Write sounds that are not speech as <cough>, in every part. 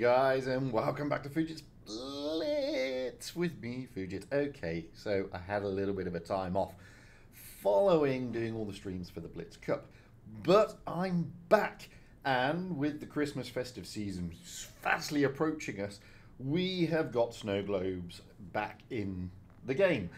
guys, and welcome back to Fugit's Blitz with me, Fugit. Okay, so I had a little bit of a time off following doing all the streams for the Blitz Cup, but I'm back, and with the Christmas festive season fastly approaching us, we have got snow globes back in the game.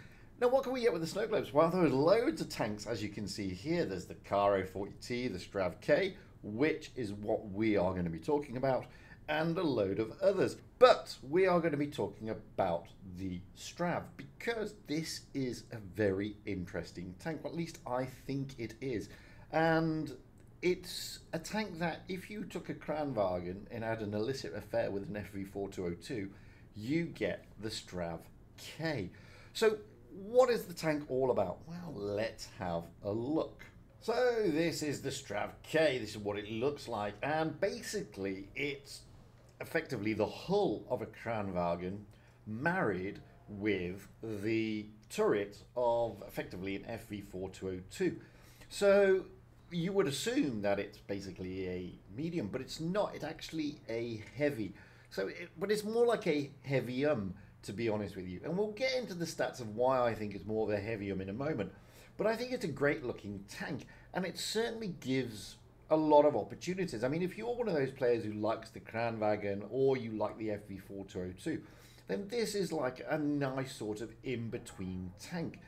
Now, what can we get with the snow globes? Well, there are loads of tanks, as you can see here. There's the Karo 40T, the Strv K, which is what we are going to be talking about, and a load of others. But we are going to be talking about the Strv because this is a very interesting tank. well, At least I think it is. And it's a tank that if you took a Kranvagn and had an illicit affair with an FV4202, you get the Strv K. So what is the tank all about? Well, let's have a look. So this is the Strv K, this is what it looks like, and basically it's effectively the hull of a Kranvagn married with the turret of effectively an FV4202. So you would assume that it's basically a medium, but it's not, it's actually a heavy. So, it, but it's more like a heavium, to be honest with you. And we'll get into the stats of why I think it's more of a heavium in a moment. But I think it's a great looking tank, and it certainly gives a lot of opportunities. I mean, if you're one of those players who likes the Kranvagn or you like the FV4202, then this is like a nice sort of in between tank.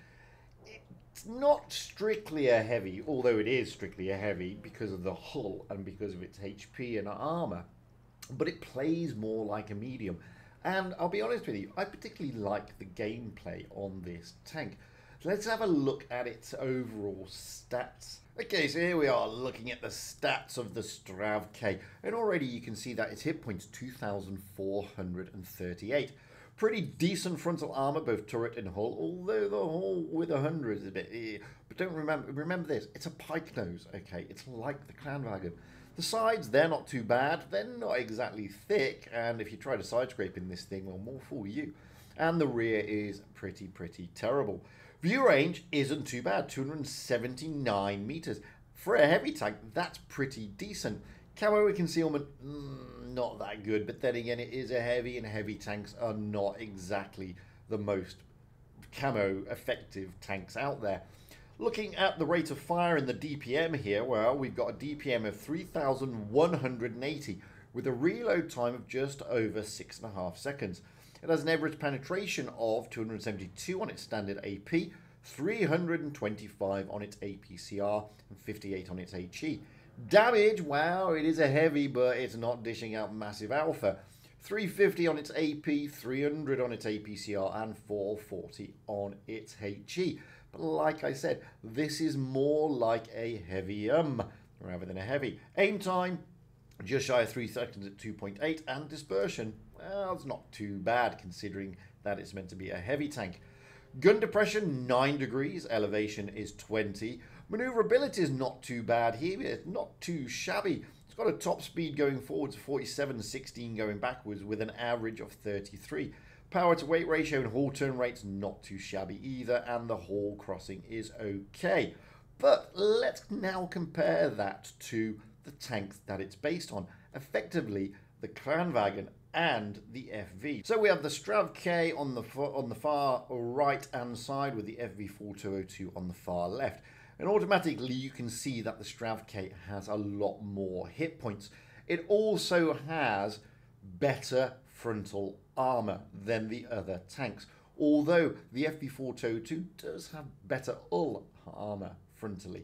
It's not strictly a heavy, although it is strictly a heavy because of the hull and because of its HP and armor, but it plays more like a medium. And I'll be honest with you, I particularly like the gameplay on this tank. Let's have a look at its overall stats. Okay, so here we are looking at the stats of the Strv K, and already you can see that its hit points 2,438. Pretty decent frontal armor, both turret and hull, although the hull with a 100 is a bit... Eh. But don't remember, remember this, it's a pike nose, okay? It's like the Kranvagn. The sides, they're not too bad, they're not exactly thick, and if you try to side scrape in this thing, well, more fool you. And the rear is pretty, pretty terrible. View range isn't too bad, 279 meters. For a heavy tank, that's pretty decent. Camo concealment, mm, not that good, but then again, it is a heavy, and heavy tanks are not exactly the most camo effective tanks out there. Looking at the rate of fire in the DPM here, well, we've got a DPM of 3,180 with a reload time of just over six and a half seconds. It has an average penetration of 272 on its standard AP, 325 on its APCR, and 58 on its HE. Damage, wow, it is a heavy, but it's not dishing out massive alpha. 350 on its AP, 300 on its APCR, and 440 on its HE. But like I said, this is more like a heavium rather than a heavy. Aim time, just shy of 3 seconds at 2.8, and dispersion, well, it's not too bad considering that it's meant to be a heavy tank. Gun depression, 9 degrees, elevation is 20. Maneuverability is not too bad here, it's not too shabby. It's got a top speed going forwards of 47, 16 going backwards with an average of 33. Power to weight ratio and haul turn rates not too shabby either, and the haul crossing is okay. But let's now compare that to the tanks that it's based on. Effectively, the Kranvagn and the FV. So we have the Strv K on the on the far right hand side with the FV 4202 on the far left. And automatically you can see that the Strv K has a lot more hit points. It also has better frontal armor than the other tanks. Although the FV 4202 does have better hull armor frontally.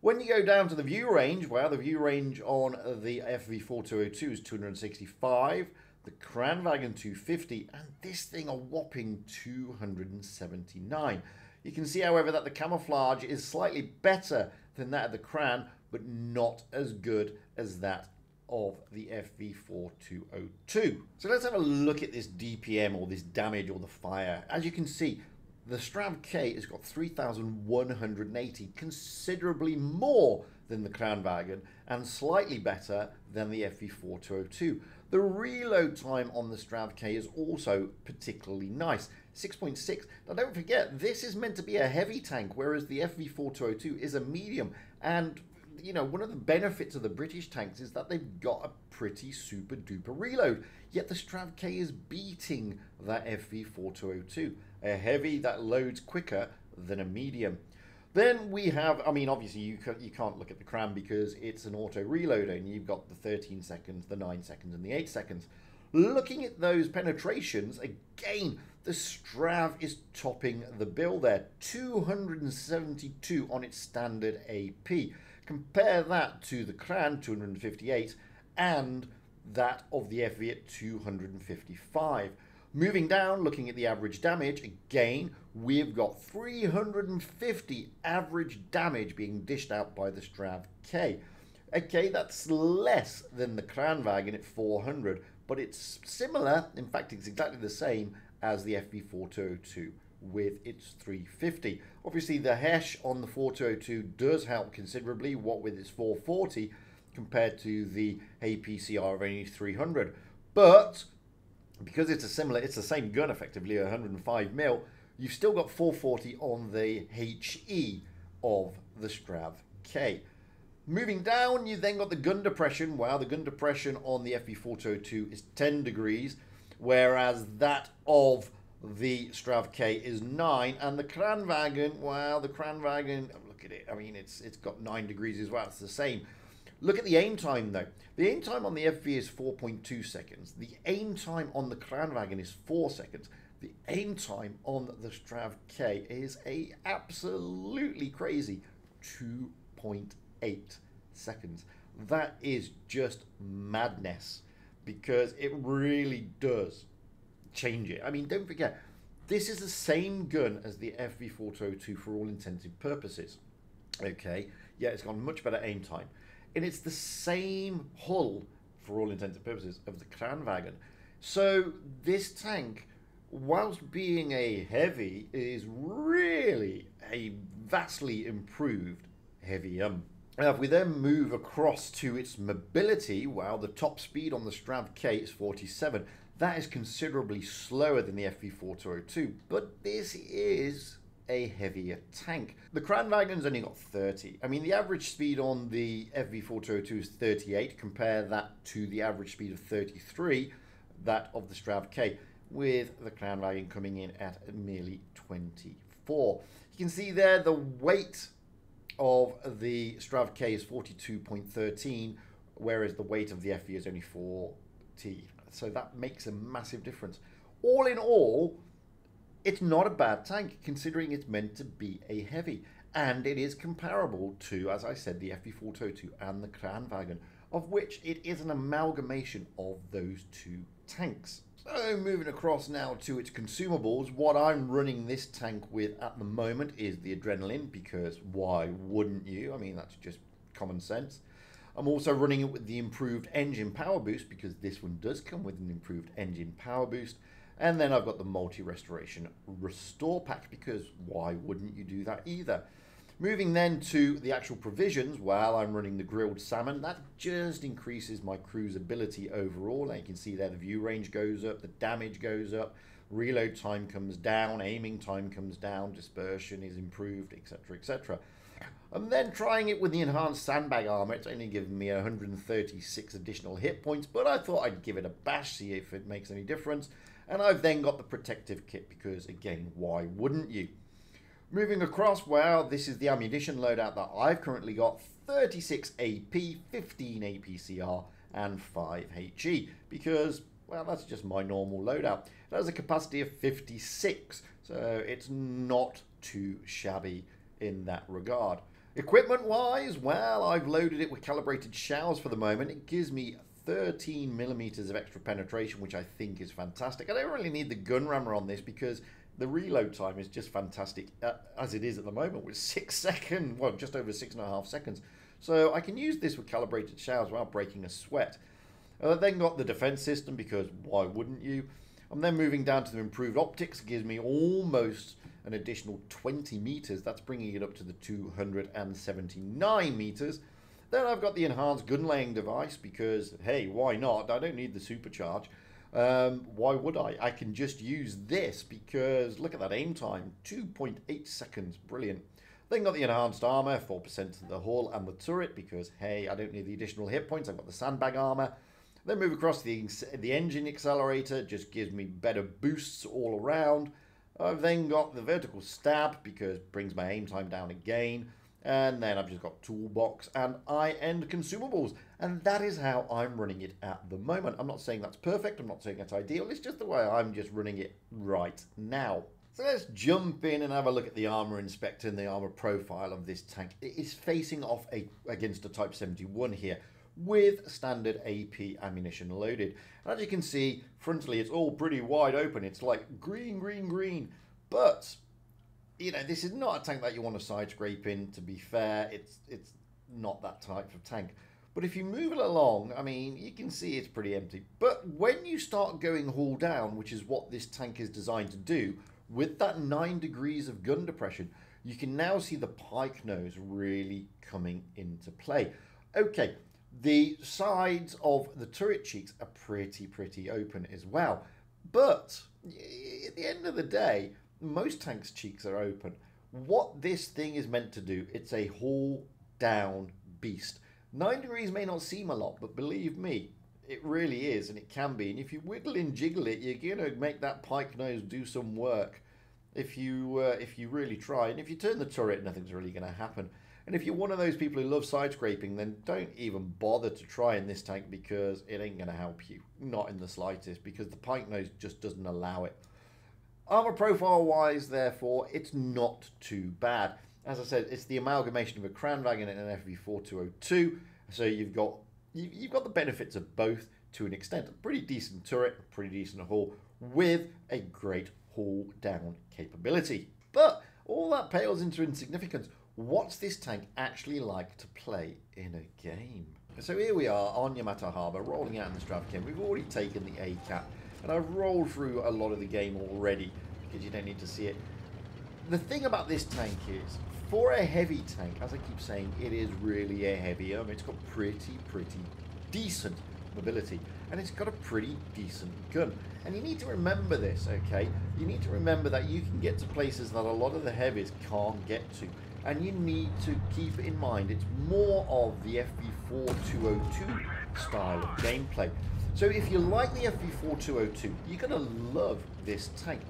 When you go down to the view range, well, the view range on the FV 4202 is 265 the Kranvagn 250, and this thing a whopping 279. You can see, however, that the camouflage is slightly better than that of the Kran, but not as good as that of the FV4202. So let's have a look at this DPM or this damage or the fire. As you can see, the Strv K has got 3,180, considerably more than the Kranvagn and slightly better than the FV4202. The reload time on the Strv K is also particularly nice, 6.6. Now don't forget, this is meant to be a heavy tank, whereas the FV4202 is a medium, and you know, one of the benefits of the British tanks is that they've got a pretty super duper reload. Yet the Strv K is beating that FV 4202, a heavy that loads quicker than a medium. Then we have, I mean, obviously you, you can't look at the Kran because it's an auto reloader and you've got the 13 seconds, the 9 seconds, and the 8 seconds. Looking at those penetrations, again, the Strv is topping the bill there. 272 on its standard AP. Compare that to the Kran 258 and that of the FV at 255. Moving down, looking at the average damage, again, we've got 350 average damage being dished out by the Strv K. Okay, that's less than the Kranvagn at 400, but it's similar, in fact, it's exactly the same as the FV4202 with its 350. Obviously, the HESH on the 4202 does help considerably, what with its 440 compared to the APCR of only 300. But because it's a similar, it's the same gun effectively, 105 mil. You've still got 440 on the HE of the Strv K. Moving down, you then got the gun depression. Wow, the gun depression on the FV402 is 10 degrees, whereas that of the Strv K is 9, and the Kranvagn, wow, the Kranvagn, oh, look at it, I mean, it's it's got 9 degrees as well, it's the same. Look at the aim time though. The aim time on the FV is 4.2 seconds. The aim time on the Kranvagn is 4 seconds. The aim time on the Strv K is a absolutely crazy 2.8 seconds. That is just madness because it really does change it. I mean, don't forget, this is the same gun as the FV402 for all intensive purposes. Okay, yeah, it's got much better aim time and it's the same hull for all intents and purposes of the Kranvagn. So this tank, whilst being a heavy, is really a vastly improved heavy um. Now, if we then move across to its mobility, well, the top speed on the Strv K is 47. That is considerably slower than the FV4202, but this is a heavier tank. The Kranvagn's only got 30. I mean, the average speed on the FV4202 is 38. Compare that to the average speed of 33, that of the Strv K, with the Kranvagn coming in at merely 24. You can see there the weight of the Strv K is 42.13, whereas the weight of the FV is only 40. So that makes a massive difference. All in all, it's not a bad tank considering it's meant to be a heavy. And it is comparable to, as I said, the FV402 and the Kranvagn, of which it is an amalgamation of those two tanks. So moving across now to its consumables, what I'm running this tank with at the moment is the Adrenaline, because why wouldn't you? I mean, that's just common sense. I'm also running it with the improved engine power boost, because this one does come with an improved engine power boost. And then I've got the multi-restoration restore pack because why wouldn't you do that either? Moving then to the actual provisions, while I'm running the grilled salmon, that just increases my cruise ability overall. And you can see there the view range goes up, the damage goes up, reload time comes down, aiming time comes down, dispersion is improved, etc. etc. And then trying it with the enhanced sandbag armor, it's only given me 136 additional hit points, but I thought I'd give it a bash, see if it makes any difference. And I've then got the protective kit because, again, why wouldn't you? Moving across, well, this is the ammunition loadout that I've currently got 36 AP, 15 APCR, and 5 HE because, well, that's just my normal loadout. It has a capacity of 56, so it's not too shabby in that regard. Equipment wise, well, I've loaded it with calibrated shells for the moment. It gives me 13 millimeters of extra penetration, which I think is fantastic. I don't really need the gun rammer on this because the reload time is just fantastic uh, as it is at the moment with six <laughs> seconds, well, just over six and a half seconds. So I can use this with calibrated shells without breaking a sweat. Uh, then got the defense system because why wouldn't you? I'm then moving down to the improved optics. Gives me almost an additional 20 meters. That's bringing it up to the 279 meters. Then I've got the enhanced gun laying device because, hey, why not? I don't need the supercharge. Um, why would I? I can just use this because look at that aim time 2.8 seconds. Brilliant. Then got the enhanced armor, 4% to the hull and the turret because, hey, I don't need the additional hit points. I've got the sandbag armor. Then move across the, the engine accelerator, just gives me better boosts all around. I've then got the vertical stab because it brings my aim time down again. And then I've just got toolbox and I end consumables. And that is how I'm running it at the moment. I'm not saying that's perfect. I'm not saying it's ideal. It's just the way I'm just running it right now. So let's jump in and have a look at the armor inspector and the armor profile of this tank. It is facing off a, against a Type 71 here with standard AP ammunition loaded. And as you can see, frontally it's all pretty wide open. It's like green, green, green. But you know, this is not a tank that you want to side scrape in. To be fair, it's it's not that type of tank. But if you move it along, I mean, you can see it's pretty empty. But when you start going hull down, which is what this tank is designed to do, with that 9 degrees of gun depression, you can now see the pike nose really coming into play. Okay, the sides of the turret cheeks are pretty, pretty open as well. But at the end of the day, most tanks' cheeks are open. What this thing is meant to do, it's a hull down beast. Nine degrees may not seem a lot, but believe me, it really is, and it can be. And if you wiggle and jiggle it, you're gonna make that pike nose do some work. If you uh, if you really try, and if you turn the turret, nothing's really gonna happen. And if you're one of those people who love side scraping, then don't even bother to try in this tank because it ain't gonna help you, not in the slightest, because the pike nose just doesn't allow it. Armor profile wise, therefore, it's not too bad. As I said, it's the amalgamation of a Kranvagn and an FV4202. So you've got you've got the benefits of both to an extent. A pretty decent turret, a pretty decent hull, with a great haul down capability. But all that pales into insignificance. What's this tank actually like to play in a game? So here we are on Yamato Harbour, rolling out in the Stravkin. We've already taken the A-cap. And I've rolled through a lot of the game already because you don't need to see it. The thing about this tank is, for a heavy tank, as I keep saying, it is really a heavium. It's got pretty, pretty decent mobility. And it's got a pretty decent gun. And you need to remember this, okay? You need to remember that you can get to places that a lot of the heavies can't get to. And you need to keep in mind it's more of the FV4202 style of gameplay. So if you like the FV4202, you're going to love this tank.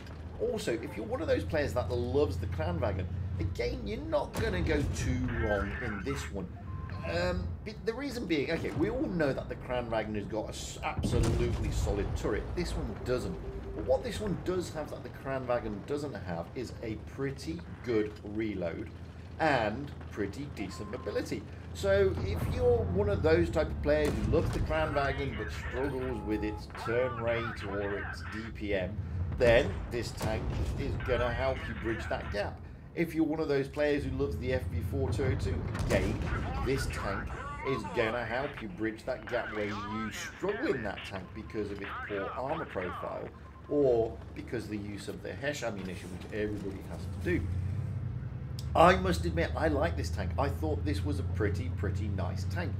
Also, if you're one of those players that loves the Kranvagn, again, you're not going to go too wrong in this one. Um, the reason being, okay, we all know that the Kranvagn has got an absolutely solid turret. This one doesn't. But what this one does have that the Kranvagn doesn't have is a pretty good reload and pretty decent mobility. So if you're one of those type of players who loves the Kranvagn but struggles with its turn rate or its DPM, then this tank is going to help you bridge that gap. If you're one of those players who loves the FV4202, again, this tank is going to help you bridge that gap where you struggle in that tank because of its poor armor profile or because the use of the HESH ammunition, which everybody has to do. I must admit, I like this tank. I thought this was a pretty, pretty nice tank.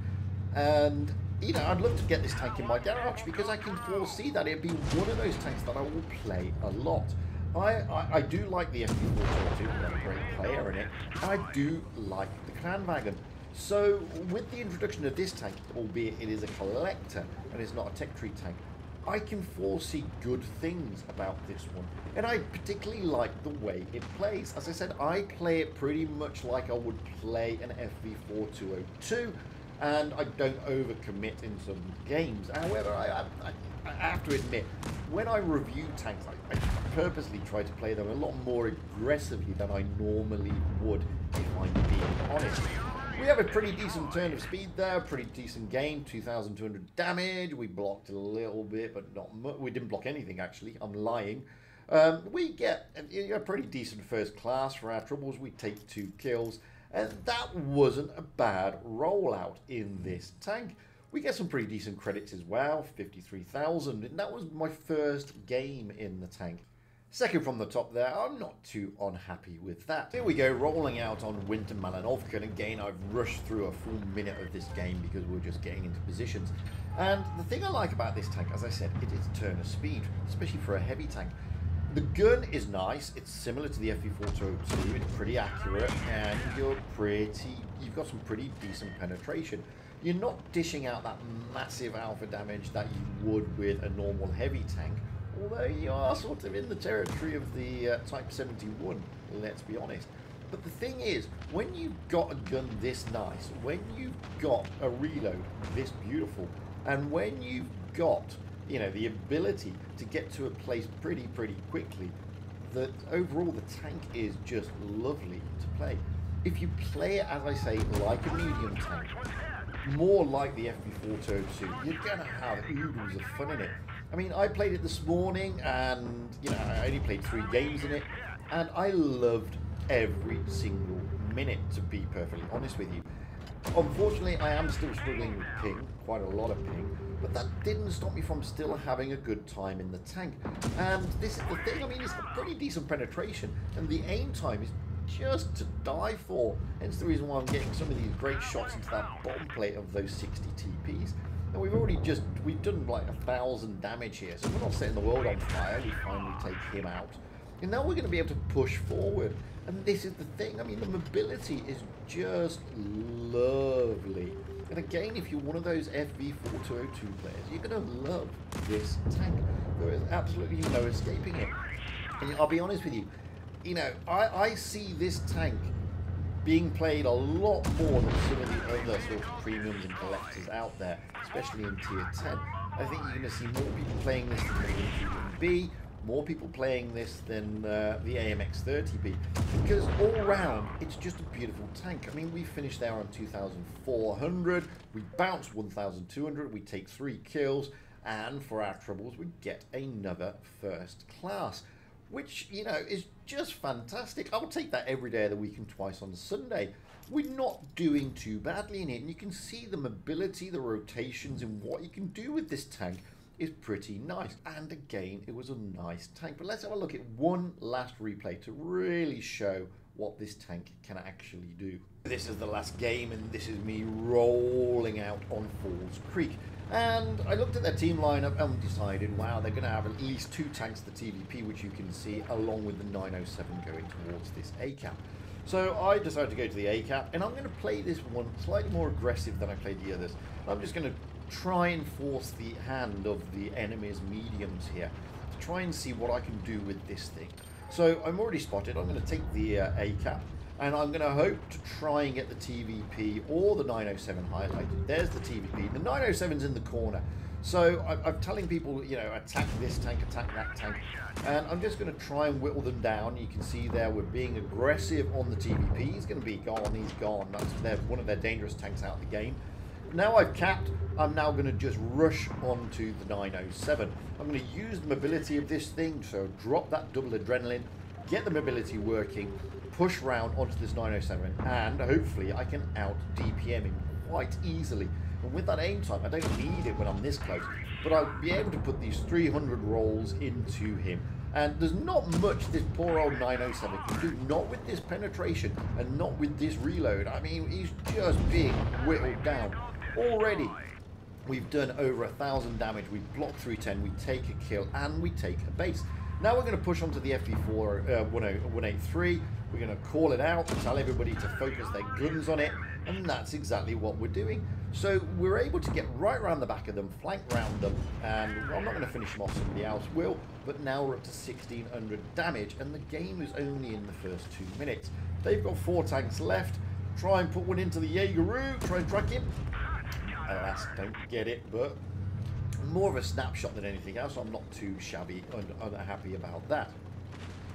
And, you know, I'd love to get this tank in my garage because I can foresee that it'd be one of those tanks that I will play a lot. I, I, I do like the FV42, I'm a great player in it. I do like the Kranvagn. So, with the introduction of this tank, albeit it is a collector and it's not a tech tree tank, I can foresee good things about this one. And I particularly like the way it plays. As I said, I play it pretty much like I would play an FV4202, and I don't overcommit in some games. However, I, I, I have to admit, when I review tanks, I, I purposely try to play them a lot more aggressively than I normally would, if I'm being honest. We have a pretty decent turn of speed there, pretty decent gain, 2,200 damage. We blocked a little bit, but not much. We didn't block anything, actually. I'm lying. Um, we get a, pretty decent first class for our troubles. We take two kills, and that wasn't a bad rollout in this tank. We get some pretty decent credits as well, 53,000, and that was my first game in the tank. Second from the top there, I'm not too unhappy with that. Here we go, rolling out on Winter Malinovka, and again I've rushed through a full minute of this game because we're just getting into positions. And the thing I like about this tank, as I said, it is turn of speed, especially for a heavy tank. the gun is nice. It's similar to the FV402. It's pretty accurate, and you're pretty. You've got some pretty decent penetration. You're not dishing out that massive alpha damage that you would with a normal heavy tank, although you are sort of in the territory of the uh, Type 71. Let's be honest. But the thing is, when you've got a gun this nice, when you've got a reload this beautiful, and when you've got you know, the ability to get to a place pretty, pretty quickly, that overall the tank is just lovely to play. If you play it, as I say, like a medium tank, more like the FV402, you're going to have oodles of fun in it. I mean, I played it this morning and, you know, I only played three games in it, and I loved every single minute, to be perfectly honest with you. Unfortunately, I am still struggling with ping, quite a lot of ping, but that didn't stop me from still having a good time in the tank. And this is the thing, I mean, it's a pretty decent penetration, and the aim time is just to die for. Hence the reason why I'm getting some of these great shots into that bottom plate of those 60 TPs. And we've already just, we've done like a thousand damage here, so we're not setting the world on fire, we finally take him out. And now we're going to be able to push forward. And this is the thing, I mean, the mobility is just lovely. And again, if you're one of those FV4202 players, you're going to love this tank. There is absolutely no escaping it. And I'll be honest with you, you know, I, I see this tank being played a lot more than some of the other sort of premiums and collectors out there, especially in tier 10. I think you're going to see more people playing this than the B, more people playing this than uh, the AMX-30B because all round it's just a beautiful tank. I mean we finished there on 2,400, we bounce 1,200, we take three kills and for our troubles we get another first class which you know is just fantastic. I'll take that every day of the week and twice on Sunday. We're not doing too badly in it and you can see the mobility, the rotations and what you can do with this tank is pretty nice. And again, it was a nice tank. But let's have a look at one last replay to really show what this tank can actually do. This is the last game and this is me rolling out on Falls Creek. And I looked at their team lineup and decided, wow, they're going to have at least two tanks the TVP, which you can see, along with the 907 going towards this ACAP. So I decided to go to the ACAP, and I'm going to play this one slightly more aggressive than I played the others. I'm just going to try and force the hand of the enemy's mediums here to try and see what I can do with this thing. So I'm already spotted. I'm going to take the uh, ACAP and I'm going to hope to try and get the TVP or the 907 highlighted. There's the TVP. The 907's in the corner. So I'm telling people, you know, attack this tank, attack that tank. And I'm just going to try and whittle them down. You can see there we're being aggressive on the TVP. He's going to be gone. He's gone. That's one of their dangerous tanks out of the game now I've capped, I'm now going to just rush onto the 907. I'm going to use the mobility of this thing, so drop that double adrenaline, get the mobility working, push round onto this 907, and hopefully I can out DPM him quite easily. And with that aim time, I don't need it when I'm this close, but I'll be able to put these 300 rolls into him and there's not much this poor old 907 can do, not with this penetration and not with this reload. I mean, he's just being whittled down. Already, we've done over a thousand damage. We've blocked through 10, we take a kill, and we take a base. Now we're going to push onto the FV4 uh, 183. We're going to call it out, tell everybody to focus their guns on it, and that's exactly what we're doing. So we're able to get right around the back of them, flank round them, and I'm not going to finish them off, somebody else will, but now we're up to 1600 damage, and the game is only in the first two minutes. They've got four tanks left. Try and put one into the Jaegeru, try and track him alas, don't get it, but more of a snapshot than anything else. I'm not too shabby and unhappy about that.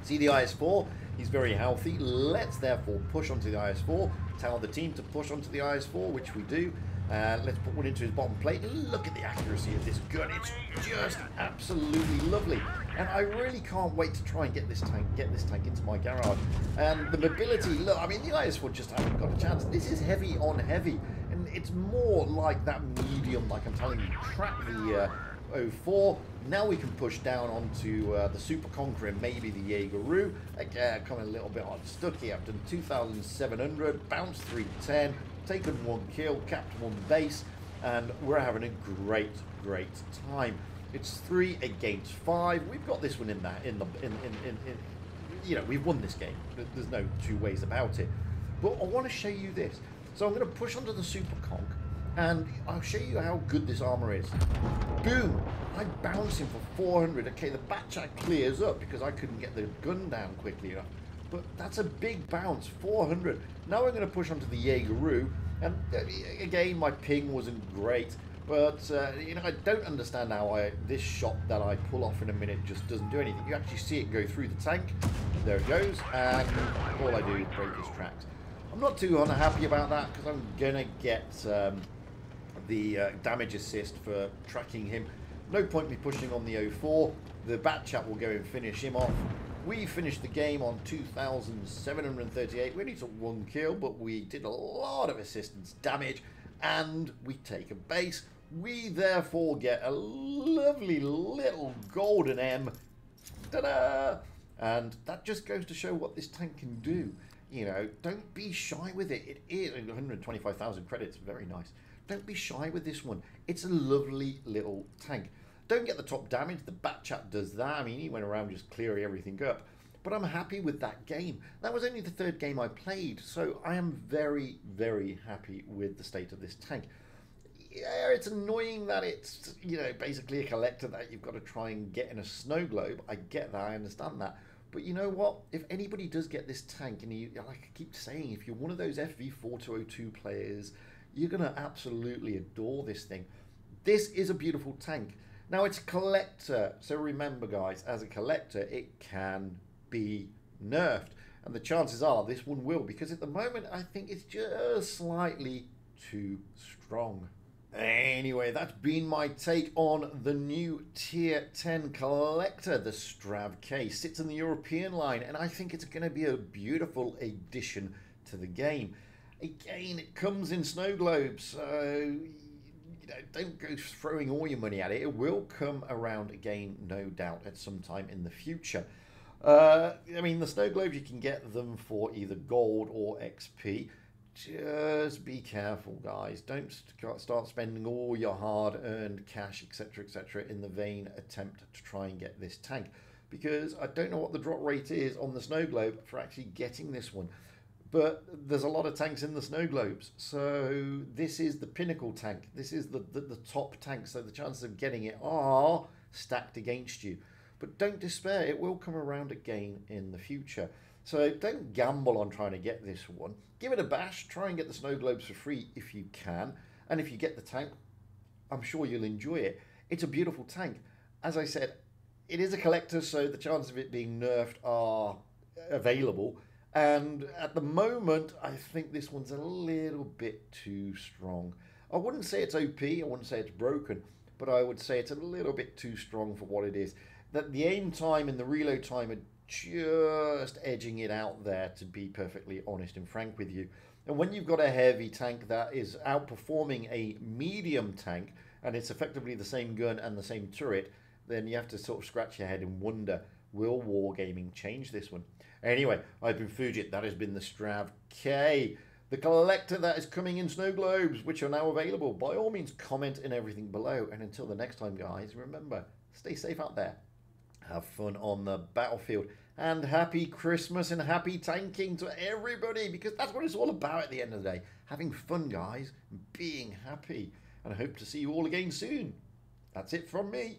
See the IS-4, he's very healthy. Let's therefore push onto the IS-4, tell the team to push onto the IS-4, which we do. Uh, let's put one into his bottom plate. Look at the accuracy of this gun. It's just absolutely lovely. And I really can't wait to try and get this tank get this tank into my garage. And the mobility, look, I mean, the IS-4 just haven't got a chance. This is heavy on heavy it's more like that medium, like I'm telling you, track the uh, 04. Now we can push down onto uh, the Super Conqueror and maybe the Jaegeru. Uh, coming a little bit unstuck here. I've done 2,700, bounced 310, taken one kill, capped one base, and we're having a great, great time. It's three against five. We've got this one in that in the in in, in, in you know we've won this game. There's no two ways about it. But I want to show you this. So I'm going to push onto the Super Conk and I'll show you how good this armor is. Boom! I bounce him for 400. Okay, the Batchat clears up because I couldn't get the gun down quickly enough. But that's a big bounce, 400. Now I'm going to push onto the Jaegeru, and uh, again, my ping wasn't great. But, uh, you know, I don't understand how I, this shot that I pull off in a minute just doesn't do anything. You actually see it go through the tank. There it goes. And all I do is break his tracks. I'm not too unhappy about that because I'm going to get um, the uh, damage assist for tracking him. No point me pushing on the 04. The Batchat will go and finish him off. We finished the game on 2,738. We only took one kill, but we did a lot of assistance damage, and we take a base. We therefore get a lovely little golden M. Ta-da! And that just goes to show what this tank can do. You know, don't be shy with it. It is 125,000 credits, very nice. Don't be shy with this one. It's a lovely little tank. Don't get the top damage. The Bat Chat does that. I mean, he went around just clearing everything up. But I'm happy with that game. That was only the third game I played, so I am very, very happy with the state of this tank. Yeah, it's annoying that it's, you know, basically a collector that you've got to try and get in a snow globe. I get that, I understand that. But you know what? If anybody does get this tank, and you, like I keep saying, if you're one of those FV4202 players, you're going to absolutely adore this thing. This is a beautiful tank. Now it's a collector, so remember guys, as a collector it can be nerfed. And the chances are this one will, because at the moment I think it's just slightly too strong. Anyway, that's been my take on the new Tier 10 collector, the Strv K. Sits in the European line, and I think it's going to be a beautiful addition to the game. Again, it comes in snow globes, so you know, don't go throwing all your money at it. It will come around again, no doubt, at some time in the future. Uh, I mean, the snow globes, you can get them for either gold or XP. Just be careful, guys. Don't start spending all your hard-earned cash, etc., etc., in the vain attempt to try and get this tank. Because I don't know what the drop rate is on the snow globe for actually getting this one but there's a lot of tanks in the snow globes. So this is the pinnacle tank. This is the, the, the, top tank. So the chances of getting it are stacked against you. But don't despair. It will come around again in the future. So don't gamble on trying to get this one. Give it a bash. Try and get the snow globes for free if you can. And if you get the tank, I'm sure you'll enjoy it. It's a beautiful tank. As I said, it is a collector, so the chances of it being nerfed are available and at the moment, I think this one's a little bit too strong. I wouldn't say it's OP, I wouldn't say it's broken, but I would say it's a little bit too strong for what it is. That the aim time and the reload time are just edging it out there, to be perfectly honest and frank with you. And when you've got a heavy tank that is outperforming a medium tank, and it's effectively the same gun and the same turret, then you have to sort of scratch your head and wonder, will Wargaming change this one? Anyway, I've been Fugit. That has been the Strv K. The collector that is coming in snow globes, which are now available. By all means, comment in everything below. And until the next time, guys, remember, stay safe out there. Have fun on the battlefield. And happy Christmas and happy tanking to everybody, because that's what it's all about at the end of the day. Having fun, guys, and being happy. And I hope to see you all again soon. That's it from me.